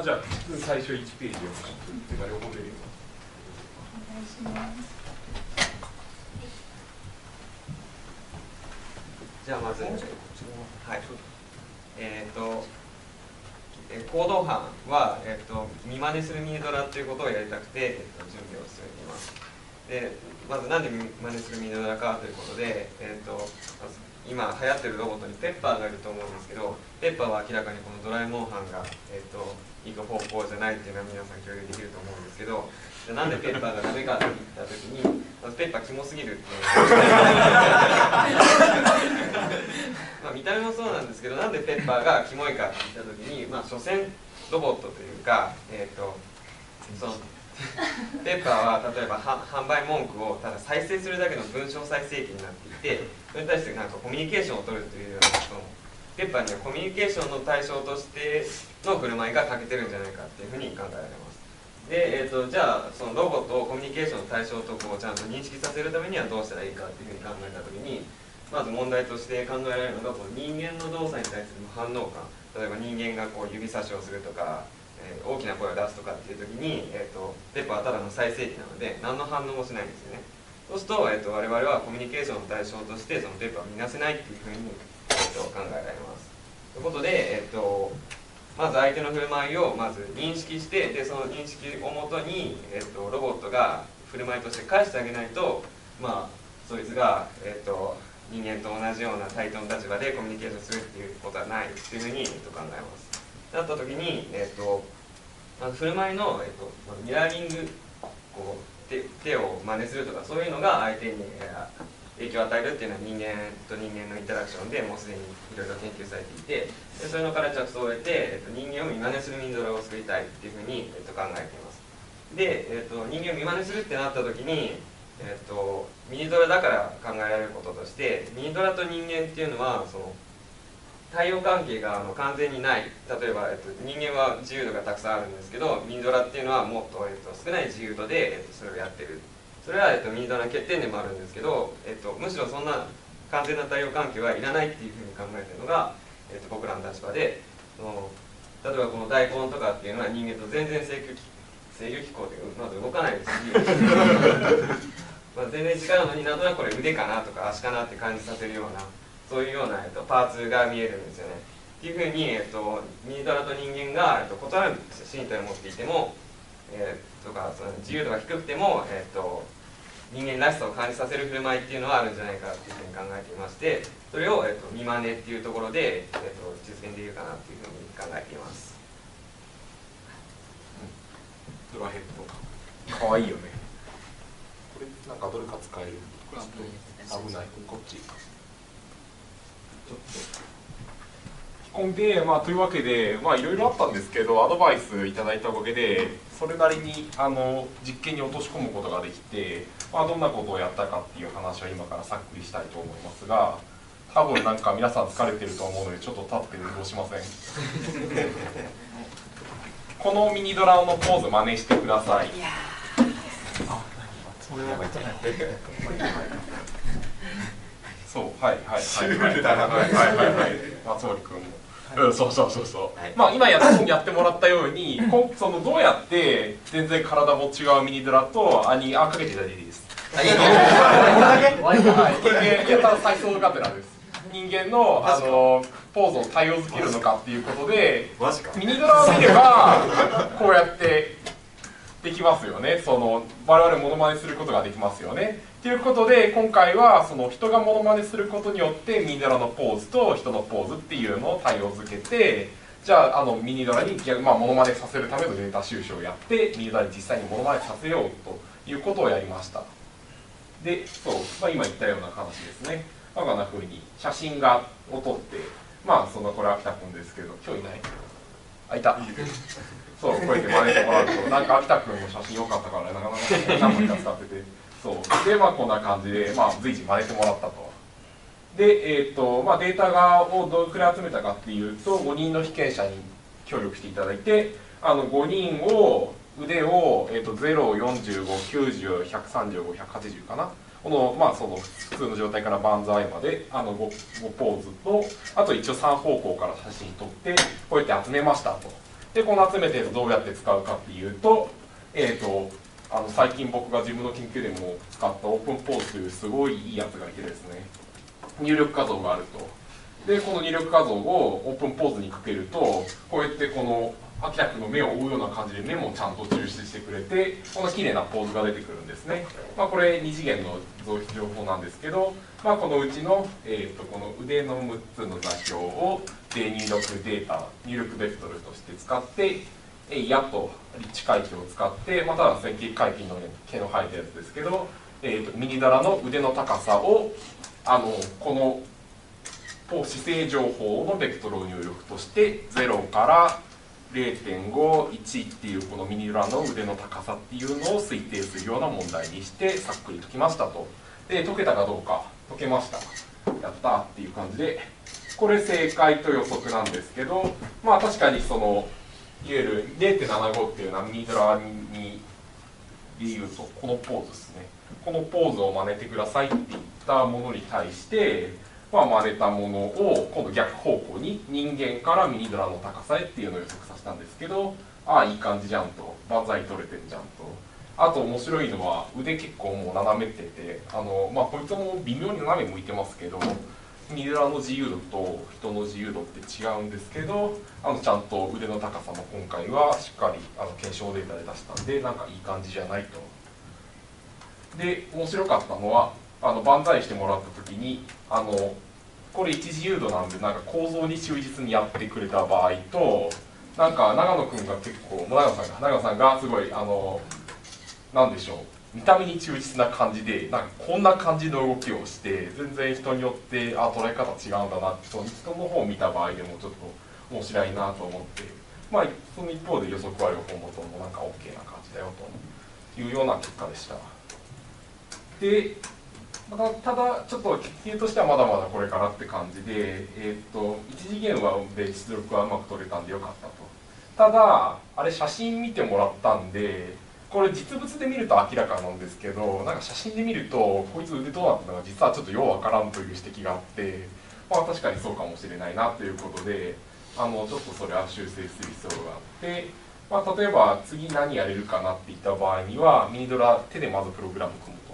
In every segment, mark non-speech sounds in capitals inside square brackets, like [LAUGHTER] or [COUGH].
あじゃあ最初1ページをってか両方出るお願い。しますじゃあまず、はい、えっ、と、え行動班は、えっ、と、見真似するミニドラとい。うことをやりたくて、えっ、と、準備を進めてい。ます。で、まずなんで見真似するミニドラかとい。うことで、えっ、と、まず今流行ってるロボットにペッパーがいると思うんですけど、ペッパーは明らかにこのドラえもん班が、えっ、と、行く方向じゃないっていうのは皆さん共有できると思うんですけど、じゃあなんでペッパーがダメかって言った時に、まずペッパーキモすぎるっていう。[LAUGHS] まあ見た目もそうなんですけどなんでペッパーがキモいかって言った時にまあ所詮ロボットというかえっ、とその [LAUGHS] ペッパーは例えばは販売文句をただ再生するだけの文章再生機になっていてそれに対してなんかコミュニケーションを取るというようなそのペッパーにはコミュニケーションの対象としての振る舞いが欠けてるんじゃないかっていうふうに考えられます。で、えー、とじゃあそのロボットをコミュニケーションの対象とこうちゃんと認識させるためにはどうしたらいいかっていうふうに考えた時にまず問題として考えられるのがこの人間の動作に対する反応感。例えば人間がこう指差しをするとか、えー大きな声を出すとかっていう時に、えー、とペッパーはただの再生機なので何の反応もしないんですよね。そうすると,、えー、と我々はコミュニケーションの対象としてそのペッパーを見なせないっていうふうに、えー、と考えられます。ということで、えー、とまず相手の振る舞いをまず認識してでその認識をもとに、えー、とロボットが振る舞いとして返してあげないとまあそいつが、えー、と人間と同じような対等の立場でコミュニケーションするっていうことはないっていうふうに、えー、と考えます。なった時に、えー、とまず振る舞いの、えー、とミラーリングこう手手を真似するとかそういうのが相手に、えー影響を与えるっていうのは人間と人間のインタラクションでもうすでにいろいろ研究されていてでそういうのから着想を得て、えっと、人間を見真似するミニドラを作りたいっていうふうに、えっと、考えています。で、えっと、人間を見真似するってなった時に、えっと、ミニドラだから考えられることとしてミニドラと人間っていうのはその対応関係があの完全にない。例えば、えっと、人間は自由度がたくさんあるんですけどミニドラっていうのはもっと、えっと、少ない自由度で、えっと、それをやってる。それは、えっと、ミニドラの欠点でもあるんですけど、えっと、むしろそんな完全な対応関係はいらないっていうふうに考えてるのが、えっと、僕らの立場でその例えばこの大根とかっていうのは人間と全然制御機制御機構でまず動かないですし [LAUGHS] まあ全然違うのになんとなくこれ腕かなとか足かなって感じさせるようなそういうような、えっと、パーツが見えるんですよね。っていうふうに、えっと、ミニドラと人間が、えっと、異なる身体を持っていても、えーとかその自由度が低くても、えー、と人間らしさを感じさせる振る舞いっていうのはあるんじゃないかっていうふうに考えていましてそれを、えー、と見真似っていうところで、えー、と実現できるかなっていうふうに考えています。ドラヘッドか。わいいよね。これなんかどれか使える？これ危ない。こっちで、まあ、というわけで、まあ、いろいろあったんですけど、アドバイスいただいたおかげで、それなりにあの実験に落とし込むことができて、まあ、どんなことをやったかっていう話を今からさっくりしたいと思いますが、多分なんか皆さん疲れてると思うので、ちょっと立って運動しません？[LAUGHS] このミニドラのポーズ真似してください。[LAUGHS] そうはいはいはいはいはいはいはい松森君も。うん、そうそうそうそう、はい、まあ今やってもらったようにそのどうやって全然体も違うミニドラとあにあかけていただいていいです。あいいのはい、人間やった再生カペラです。人間のあのポーズを対応づけるのかっていうことでミニドラを見ればこうやってできますよね。その我々モノマネすることができますよね。ということで今回はその人がモノマネすることによってミニドラのポーズと人のポーズっていうのを対応づけてじゃああのミニドラに逆、まあ、モノマネさせるためのデータ収集をやってミニドラに実際にモノマネさせようということをやりました。でそう、まあ、今言ったような話ですね、まあ、こんな風に写真がを撮ってまあそのこれは秋田君ですけど今日いない。あいた。そうこうやって真似てもらうとなんか秋田君の写真良かったからなかなか何枚か使っててそう。でまあこんな感じで、まあ、随時真似てもらったと。で、えーとまあ、データがをどのくらい集めたかっていうと5人の被験者に協力していただいてあの5人を腕を、えー、と04590135180かな。このまあその普通の状態から万歳まであの 5, 5ポーズとあと一応3方向から写真撮ってこうやって集めましたと。でこの集めたやつどうやって使うかっていうと,、えー、とあの最近僕が自分の研究でも使ったオープンポーズというすごいいいやつがいてですね。入力画像があると。でこの入力画像をオープンポーズにかけるとこうやってこの明らの目を追うような感じで目もちゃんと抽出してくれてこの綺麗なポーズが出てくるんですね、まあ、これ2次元の情報なんですけど、まあ、このうちの、えーと、この腕の6つの座標をで入力データ入力ベクトルとして使ってえいやと立地回帰を使って、まあ、ただ線形回帰の毛の生えたやつですけど、えーと、ミニダラの腕の高さをあのこの姿勢情報のベクトルを入力として0から0.51っていうこのミニドラの腕の高さっていうのを推定するような問題にしてさっくり解きましたと。で解けたかどうか解けました。やったっていう感じでこれ正解と予測なんですけどまあ確かにそのいわゆる。0.75っていうのはミニドラにでいうとこのポーズですね。このポーズを真似てくださいって言ったものに対してまあ、真似たものを今度逆方向に人間からミニドラの高さへっていうのを予測させたんですけどああいい感じじゃんと。万歳取れてんじゃんと。あと面白いのは腕結構もう斜めっててあのまあこいつも微妙に斜め向いてますけどミニドラの自由度と人の自由度って違うんですけどあのちゃんと腕の高さも今回はしっかりあの検証データで出したんでなんかいい感じじゃないと。で面白かったのはあの万歳してもらった時にあのこれ一自由度なんでなんか構造に忠実にやってくれた場合となんか長野君が結構長野さんが長野さんがすごいあのなんでしょう見た目に忠実な感じでなんかこんな感じの動きをして全然人によってあ捉え方違うんだなってその人の方を見た場合でもちょっと面白いなと思ってまあその一方で予測は両方元もなんか OK な感じだよというような結果でした。でまただちょっと研究としてはまだまだこれからって感じで、えー、っと1次元はで出力はうまく取れたんでよかったとただあれ写真見てもらったんでこれ実物で見ると明らかなんですけどなんか写真で見るとこいつ腕どうなってたのか実はちょっとようわからんという指摘があってまあ確かにそうかもしれないなということであのちょっとそれは修正する必要があって、まあ、例えば次何やれるかなっていった場合にはミニドラ手でまずプログラム組むと。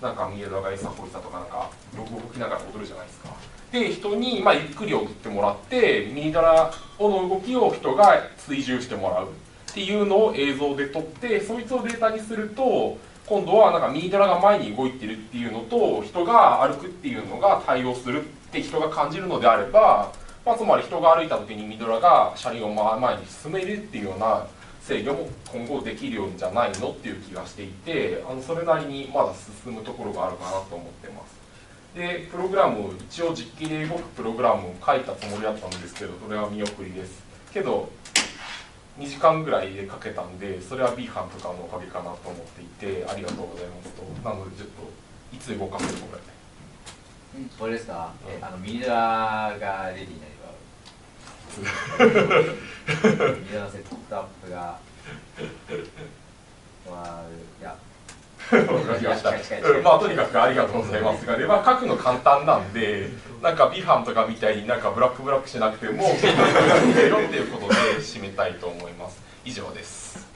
なんかミエドラがエサホイサとかなんか動きながら踊るじゃないですか。で人にまあゆっくり踊ってもらってミニドラの動きを人が追従してもらう。っていうのを映像で撮ってそいつをデータにすると今度はなんかミニドラが前に動いてるっていうのと人が歩くっていうのが対応するって人が感じるのであれば、まあ、つまり人が歩いた時にミニドラが車輪を前に進めるっていうような制御も今後できるようじゃないのっていう気がしていてあのそれなりにまだ進むところがあるかなと思ってます。でプログラム一応実機で動くプログラムを書いたつもりだったんですけどそれは見送りです。けど2時間ぐらいで書けたんでそれは B 班とかのおかげかなと思っていてありがとうございますと。なのでちょっといつ動かせるこれこれですか、うん、あのミラーがレディーになり [LAUGHS] ミラーセットアップが。まあいや。まあとにかくありがとうございますが、ね、まあ、書くの簡単なんでなんかビハンとかみたいになんかブラックブラックしなくても [LAUGHS] っていうことで締めたいと思います。以上です。